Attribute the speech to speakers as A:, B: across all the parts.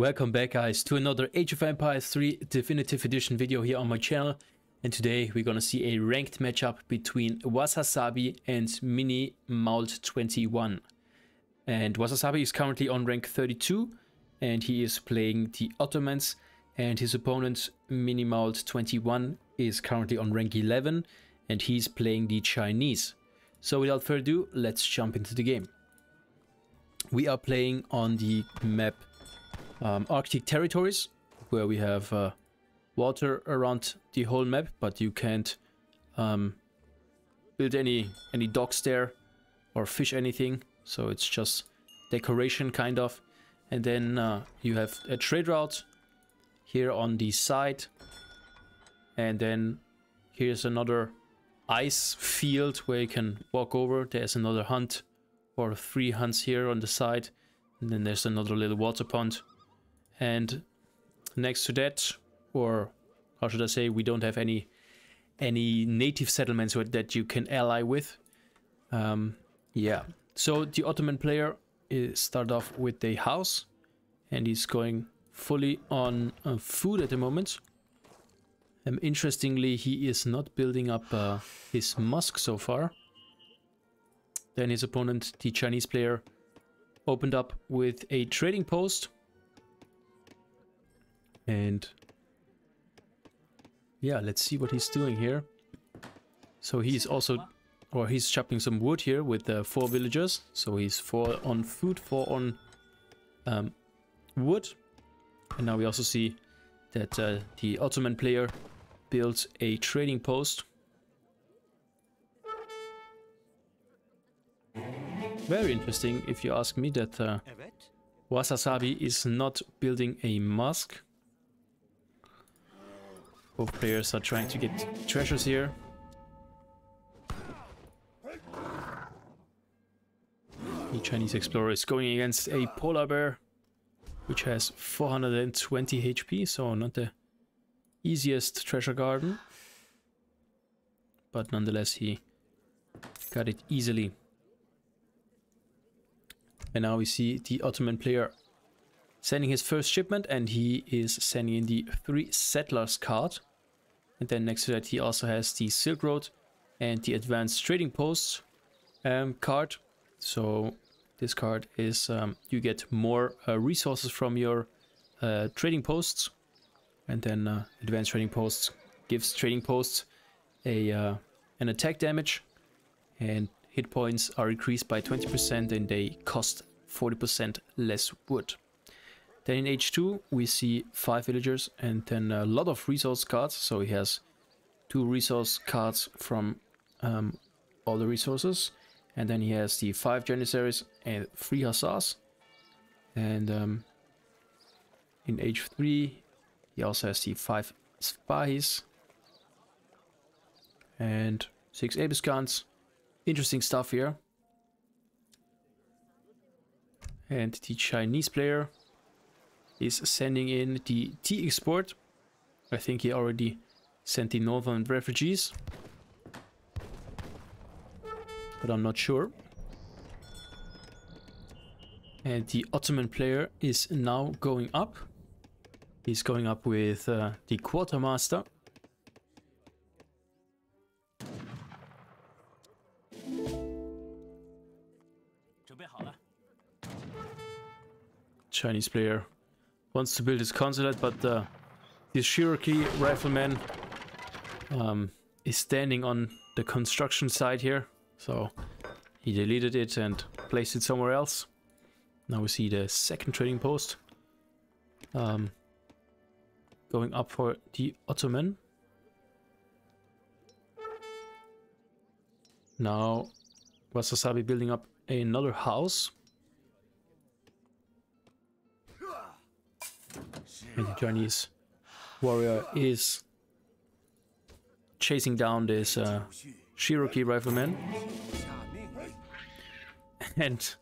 A: Welcome back guys to another Age of Empires 3 Definitive Edition video here on my channel and today we're gonna see a ranked matchup between Wasasabi and Mini Mault 21 and Wasasabi is currently on rank 32 and he is playing the Ottomans and his opponent Minimoult 21 is currently on rank 11 and he's playing the Chinese. So without further ado, let's jump into the game. We are playing on the map um, Arctic territories, where we have uh, water around the whole map, but you can't um, build any any docks there or fish anything. So it's just decoration kind of. And then uh, you have a trade route here on the side. And then here's another ice field where you can walk over. There's another hunt or three hunts here on the side. And then there's another little water pond. And next to that, or how should I say, we don't have any any native settlements that you can ally with. Um, yeah, so the Ottoman player is start off with a house, and he's going fully on uh, food at the moment. Um, interestingly, he is not building up uh, his mosque so far. Then his opponent, the Chinese player, opened up with a trading post and yeah, let's see what he's doing here. So he's also, or he's chopping some wood here with uh, four villagers. So he's four on food, four on um, wood. And now we also see that uh, the Ottoman player builds a trading post. Very interesting if you ask me that uh, Wasasabi is not building a mosque both players are trying to get treasures here. The Chinese explorer is going against a polar bear, which has 420 HP, so not the easiest treasure guardian. But nonetheless, he got it easily. And now we see the Ottoman player sending his first shipment, and he is sending in the three settlers card. And then next to that he also has the Silk Road and the Advanced Trading Posts um, card. So this card is um, you get more uh, resources from your uh, trading posts. And then uh, Advanced Trading Posts gives trading posts a uh, an attack damage and hit points are increased by 20% and they cost 40% less wood. Then in H2 we see 5 villagers and then a lot of resource cards. So he has 2 resource cards from um, all the resources. And then he has the 5 Janissaries and 3 Hussars. And um, in H3 he also has the 5 Spahis. And 6 Abus guns. Interesting stuff here. And the Chinese player is sending in the tea export. I think he already sent the northern refugees. But I'm not sure. And the Ottoman player is now going up. He's going up with uh, the quartermaster. Chinese player wants to build his consulate, but uh, this Cherokee rifleman um, is standing on the construction site here. So he deleted it and placed it somewhere else. Now we see the second trading post um, going up for the Ottoman. Now Wasasabi building up another house. And the Chinese warrior is chasing down this uh, Cherokee rifleman. And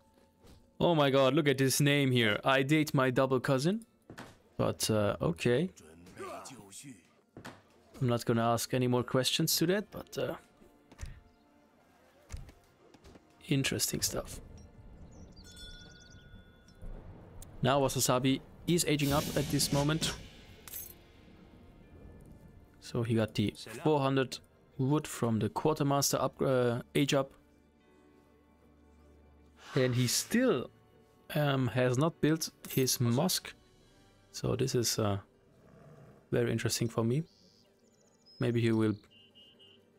A: oh my god, look at this name here. I date my double cousin. But uh, okay. I'm not gonna ask any more questions to that, but uh, interesting stuff. Now Wasasabi is aging up at this moment. So he got the 400 wood from the quartermaster up uh, age up. And he still um, has not built his mosque. So this is uh, very interesting for me. Maybe he will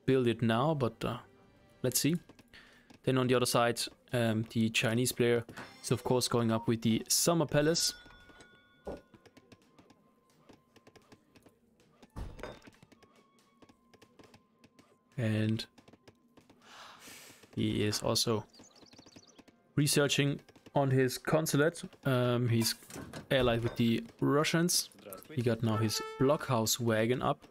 A: build it now, but uh, let's see. Then on the other side, um, the Chinese player is of course going up with the Summer Palace. And he is also researching on his consulate. Um, he's allied with the Russians. He got now his blockhouse wagon up.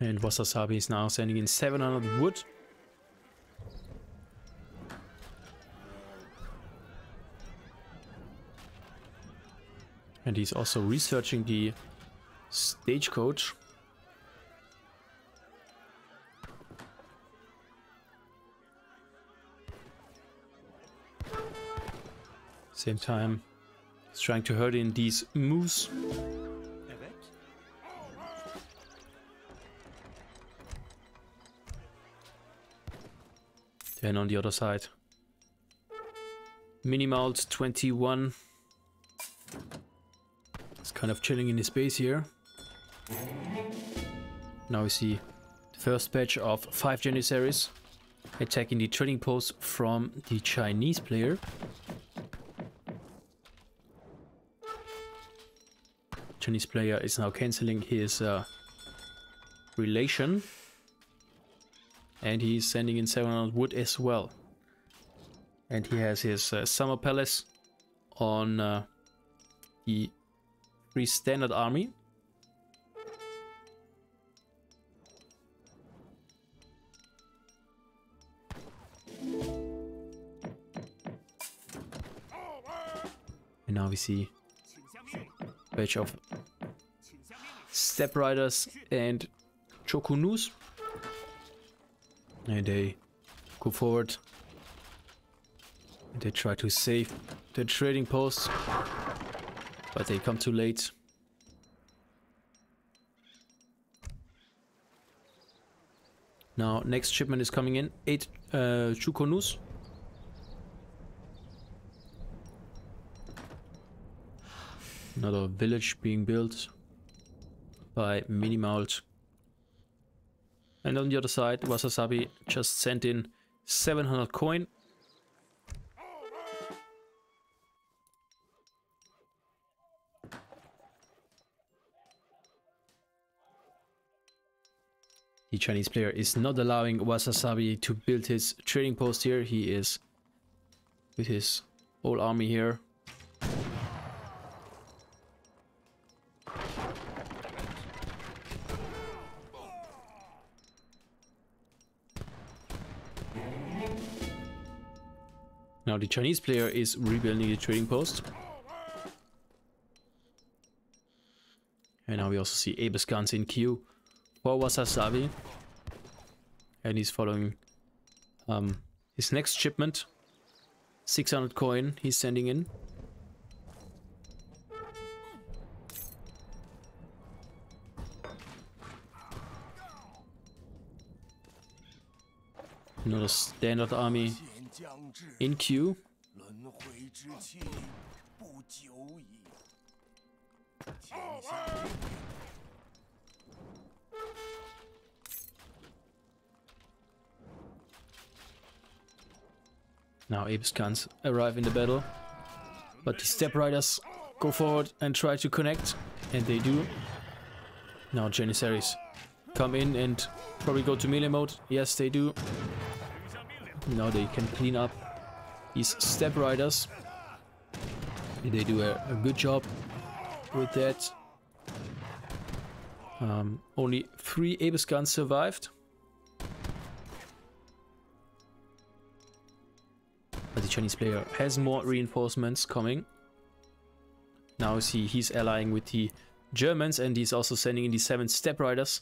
A: And Wasasabi is now sending in 700 wood. And he's also researching the stagecoach. Same time, he's trying to herd in these moose. Then on the other side, Minimoult 21. Kind of chilling in his base here. Now we see the first batch of five Janissaries attacking the trading post from the Chinese player. Chinese player is now cancelling his uh, relation and he's sending in 700 wood as well. And he has his uh, summer palace on uh, the free standard army. And now we see a batch of steppe riders and chukonus. And they go forward. They try to save the trading posts but they come too late. Now next shipment is coming in. Eight uh, chukonus another village being built by Minimoult and on the other side, Wasasabi just sent in 700 coin. The Chinese player is not allowing Wasasabi to build his trading post here. He is with his whole army here. Now the Chinese player is rebuilding the trading post. And now we also see Abus guns in queue for Wasasabi. And he's following um, his next shipment. 600 coin he's sending in. Another standard army in queue. Now Abus guns arrive in the battle, but the Steppe Riders go forward and try to connect, and they do. Now Janissaries come in and probably go to melee mode. Yes, they do. Now they can clean up these Steppe Riders. They do a, a good job with that. Um, only three Abus guns survived. Chinese player has more reinforcements coming. Now see he's allying with the Germans and he's also sending in the seven steppe riders.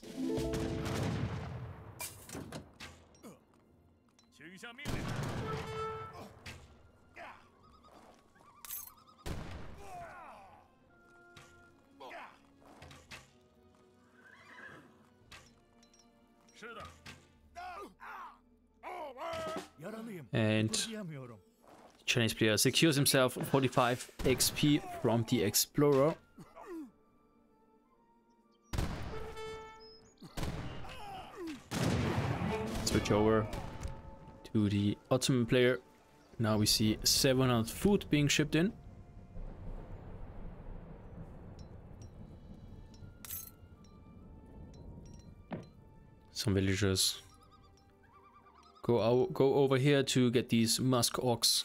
A: Chinese player secures himself 45 XP from the Explorer. Switch over to the Ottoman player. Now we see 700 food being shipped in. Some villagers go out, go over here to get these musk ox.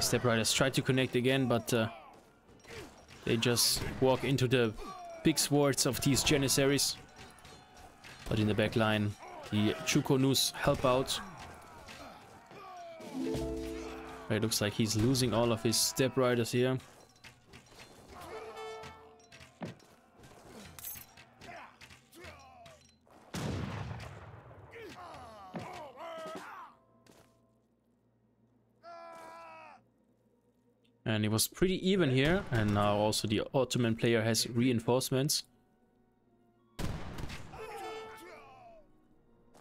A: These steppe riders try to connect again, but uh, they just walk into the big swords of these Janissaries. But in the back line, the Chukonus help out. It looks like he's losing all of his steppe riders here. And it was pretty even here, and now also the Ottoman player has reinforcements.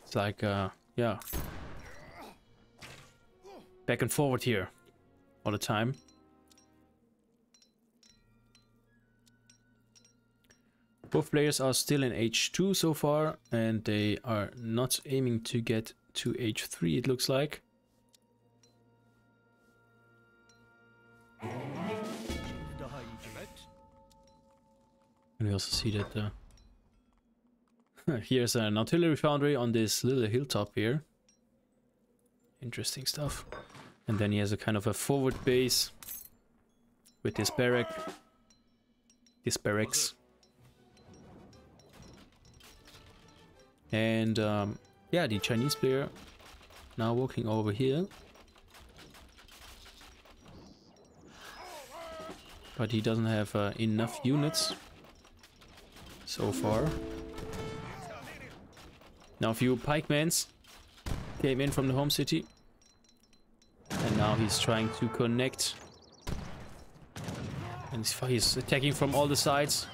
A: It's like, uh, yeah. Back and forward here all the time. Both players are still in H2 so far, and they are not aiming to get to H3 it looks like. And we also see that uh, here's an artillery foundry on this little hilltop here. Interesting stuff. And then he has a kind of a forward base with this barrack. This barracks. And um, yeah, the Chinese player now walking over here. But he doesn't have uh, enough units so far. Now a few pikemans came in from the home city. And now he's trying to connect. And he's- attacking from all the sides.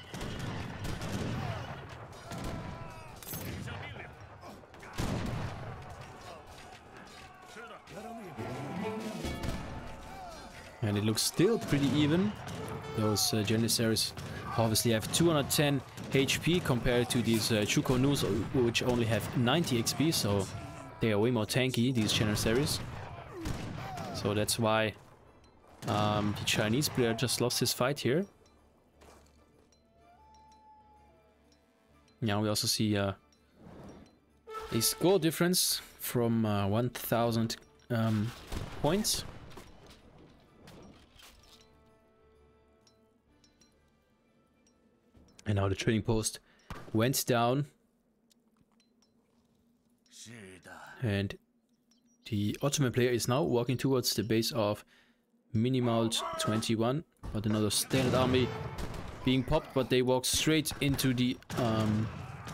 A: And it looks still pretty even. Those uh, Janissaries obviously have 210 HP compared to these uh, Chukonus, uh, which only have 90 XP, so they are way more tanky, these Janissaries. So that's why um, the Chinese player just lost his fight here. Now we also see uh, a score difference from uh, 1000 um, points. And now the trading post went down. And the Ottoman player is now walking towards the base of Minimoult 21 but another standard army being popped but they walk straight into the um,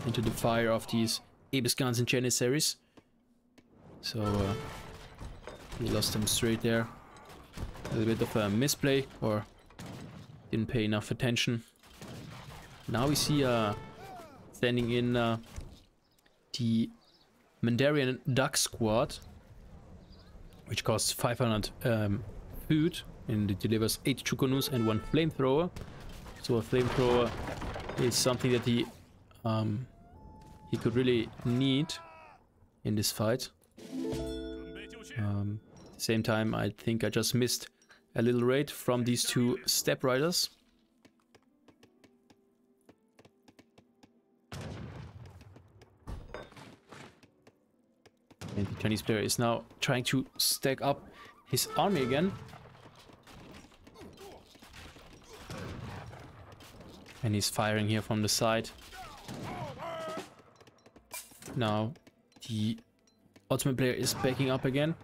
A: into the fire of these Abus guns and Janissaries. So uh, he lost them straight there. A little bit of a misplay or didn't pay enough attention now we see uh, standing in uh, the Mandarin Duck Squad, which costs 500 um, food and it delivers 8 Chukonus and 1 flamethrower. So a flamethrower is something that he, um, he could really need in this fight. Um, same time, I think I just missed a little raid from these two steppe riders. Chinese player is now trying to stack up his army again. And he's firing here from the side. Now the Ottoman player is backing up again.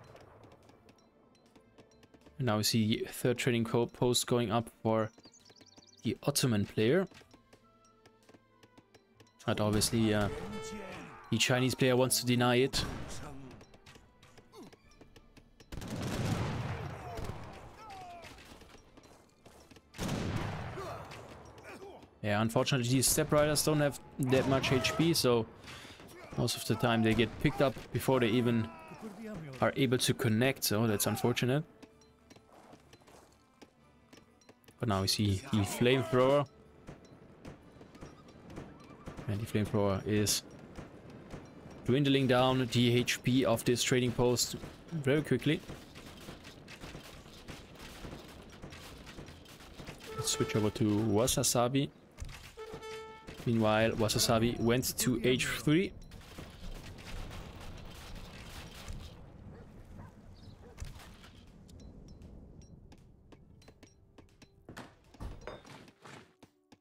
A: And now we see third trading post going up for the Ottoman player. But obviously, uh, the Chinese player wants to deny it. Unfortunately these Steppe Riders don't have that much HP, so most of the time they get picked up before they even are able to connect, so that's unfortunate. But now we see the flamethrower. And the flamethrower is dwindling down the HP of this trading post very quickly. Let's switch over to Wasasabi. Meanwhile, Wasasabi went to H3.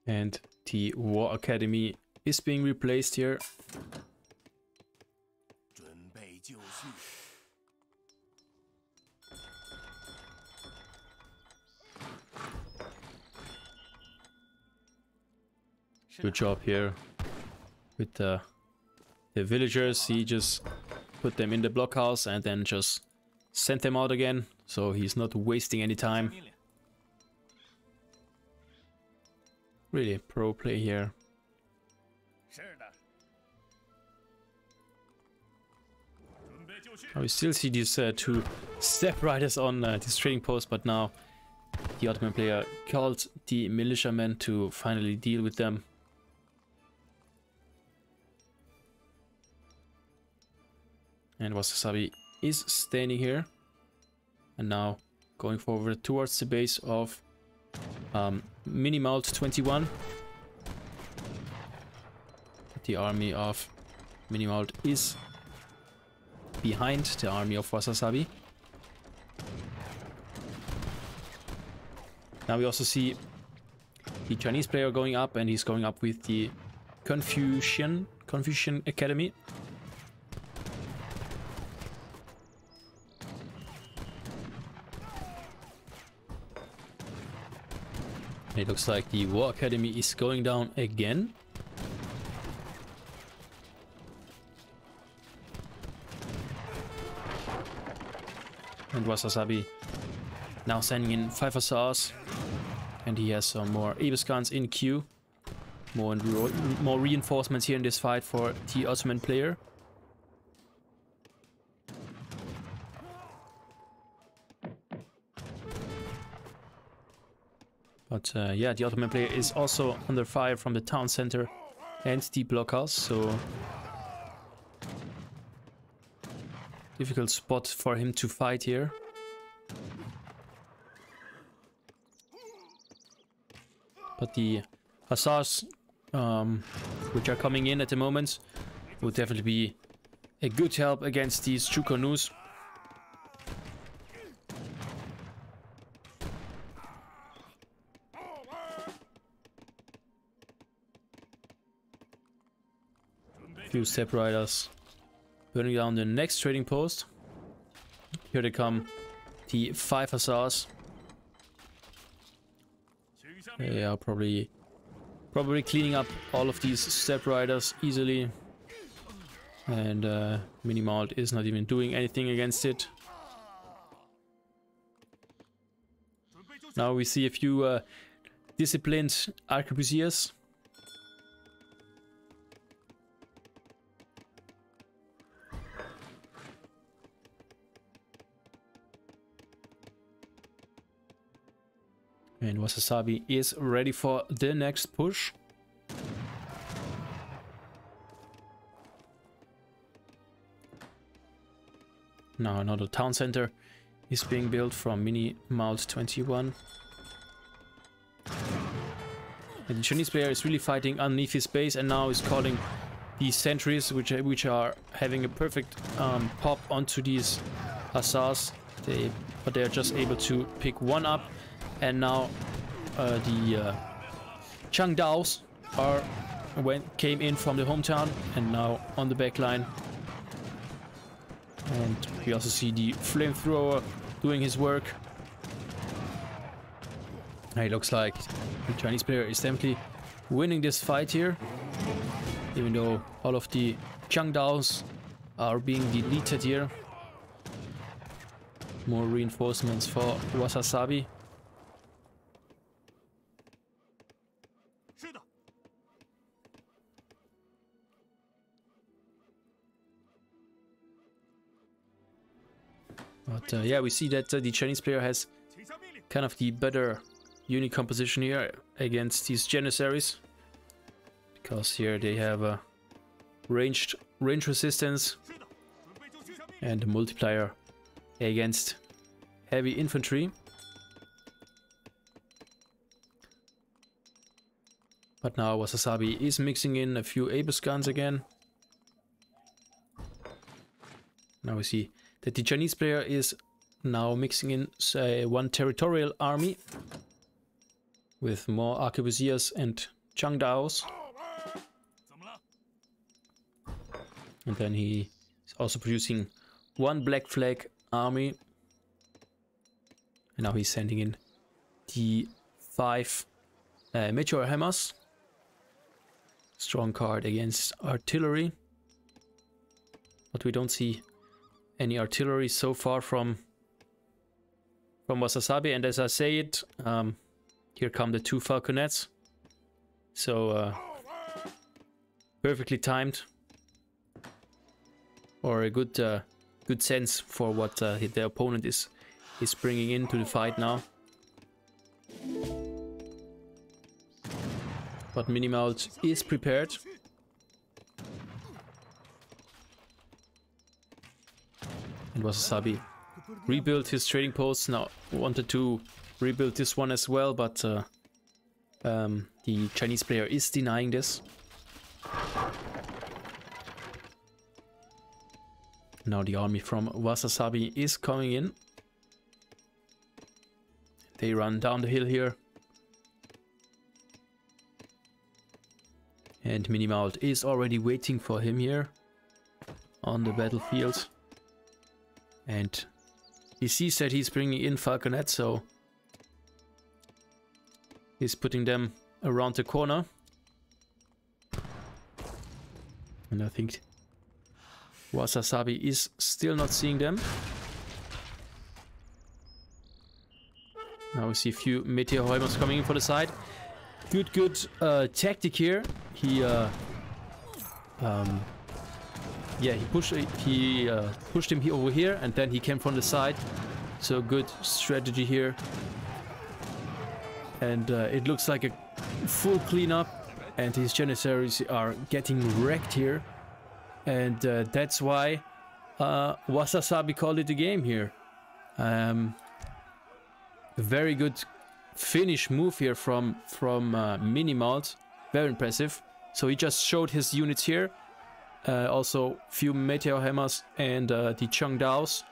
A: And the War Academy is being replaced here. Good job here with the, the villagers. He just put them in the blockhouse and then just sent them out again. So he's not wasting any time. Really pro play here. Oh, we still see these uh, two steppe riders on uh, this trading post, but now the Ottoman player called the militiamen to finally deal with them. And Wasasabi is standing here. And now going forward towards the base of um, Minimoult 21. The army of Minimoult is behind the army of Wasasabi. Now we also see the Chinese player going up and he's going up with the Confucian Confucian Academy. It looks like the War Academy is going down again. And Wasasabi now sending in 5 Hussars. And he has some more Abus guns in queue. More, and more reinforcements here in this fight for the Ottoman player. But uh, yeah, the Ottoman player is also under fire from the town center and the blockhouse, so difficult spot for him to fight here. But the Hussars, um, which are coming in at the moment, will definitely be a good help against these Chukonus. few steppe riders. Burning down the next trading post. Here they come. The five hussars. They are probably probably cleaning up all of these steppe riders easily. And uh, Minimoult is not even doing anything against it. Now we see a few uh, disciplined arquebusiers And Wasasabi is ready for the next push. Now another town center is being built from Mini Malt 21. And the Chinese player is really fighting underneath his base and now is calling these sentries which are, which are having a perfect um, pop onto these hussars. They, but they are just able to pick one up and now uh, the uh, Changdaos are went came in from the hometown and now on the back line. And we also see the flamethrower doing his work. It looks like the Chinese player is definitely winning this fight here. Even though all of the Changdaos are being deleted here. More reinforcements for Wasasabi. But uh, yeah, we see that uh, the Chinese player has kind of the better unit composition here against these Janissaries. Because here they have a ranged range resistance and a multiplier against heavy infantry. But now Wasasabi is mixing in a few Abus guns again. Now we see that the Chinese player is now mixing in say one territorial army with more arquebusiers and Changdaos. And then he is also producing one black flag army. And now he's sending in the five uh, Meteor Hammers. Strong card against artillery. But we don't see any artillery so far from from Wasasabi. And as I say it, um, here come the two Falconets. So uh, perfectly timed or a good uh, good sense for what uh, the opponent is is bringing into the fight now. But Minimoult is prepared. And Wasasabi rebuilt his trading posts. Now wanted to rebuild this one as well, but uh, um, the Chinese player is denying this. Now the army from Wasasabi is coming in. They run down the hill here. And Minimoult is already waiting for him here on the battlefield. And he sees that he's bringing in Falconet, so he's putting them around the corner. And I think Wasasabi is still not seeing them. Now we see a few Meteor Hammers coming in for the side. Good, good uh, tactic here. He, uh, um, yeah, he pushed he uh, pushed him over here, and then he came from the side. So good strategy here. And uh, it looks like a full cleanup, and his Janissaries are getting wrecked here and uh, that's why uh, Wasasabi called it a game here. Um, very good finish move here from from uh, Minimoult, very impressive. So he just showed his units here, uh, also few meteor hammers and uh, the Changdaos,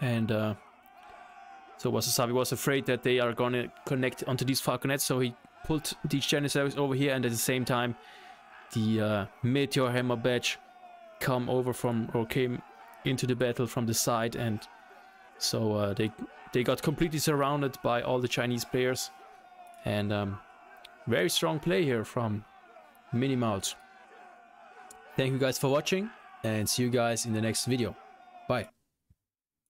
A: and uh, so Wasasabi was afraid that they are gonna connect onto these falconets, so he pulled the Janissaries over here, and at the same time, the uh, meteor hammer badge come over from or came into the battle from the side and so uh, they they got completely surrounded by all the Chinese players and um, very strong play here from Minimoult. Thank you guys for watching and see you guys in the next video. Bye.